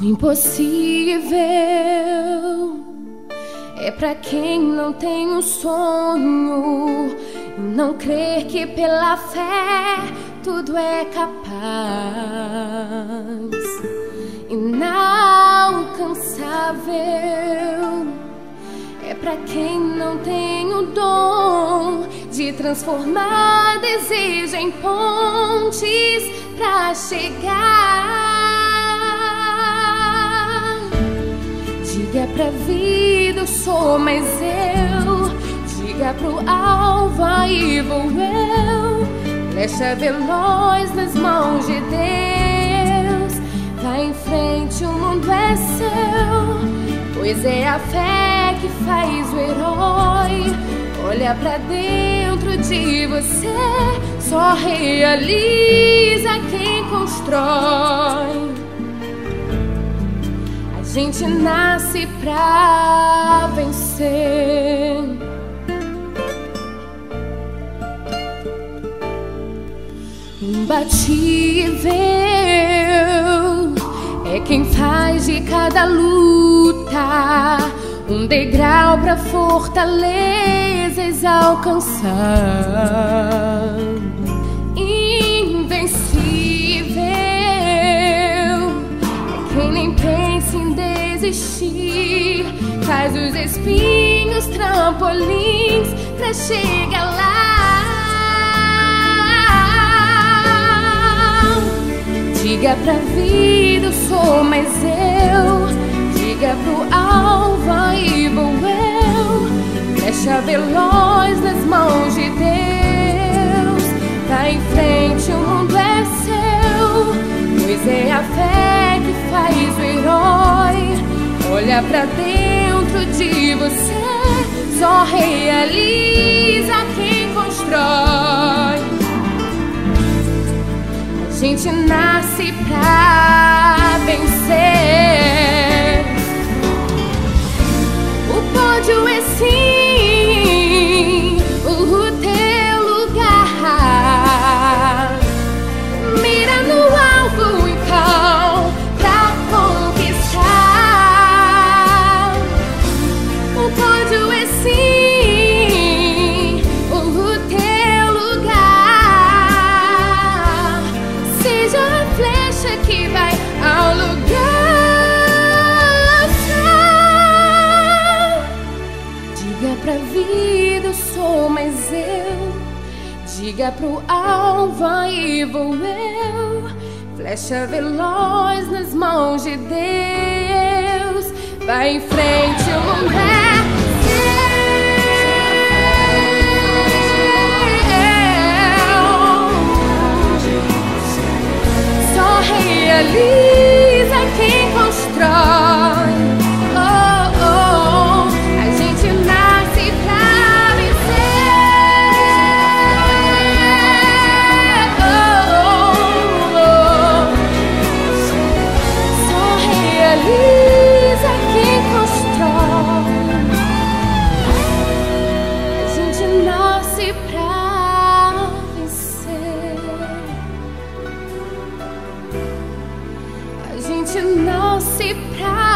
O impossível é para quem não tem um sonho e não crer que pela fé tudo é capaz. Inalcançável é para quem não tem o dom de transformar desejo em pontes para chegar. Diga pra vida, eu sou mais eu. Diga pro alvo, aí vou eu. Flecha veloz nas mãos de Deus. Vai em frente, o mundo é seu. Pois é a fé que faz o herói. Olha pra dentro de você, só realiza quem constrói gente nasce pra vencer. Imbatível é quem faz de cada luta um degrau pra fortalezas alcançar. Desistir. Faz os espinhos trampolins pra chegar lá. Diga pra vida, eu sou mais eu. Diga pro alvo, aí vou eu. Flecha veloz nas mãos de Deus. Tá em frente, o mundo é seu. Pois é a fé que faz o herói olha pra dentro de você, só realiza quem constrói. A gente nasce pra Diga pro alvo, aí vou eu. Flecha veloz nas mãos de Deus. Vai em frente, o mundo é seu. Só te nasce pra.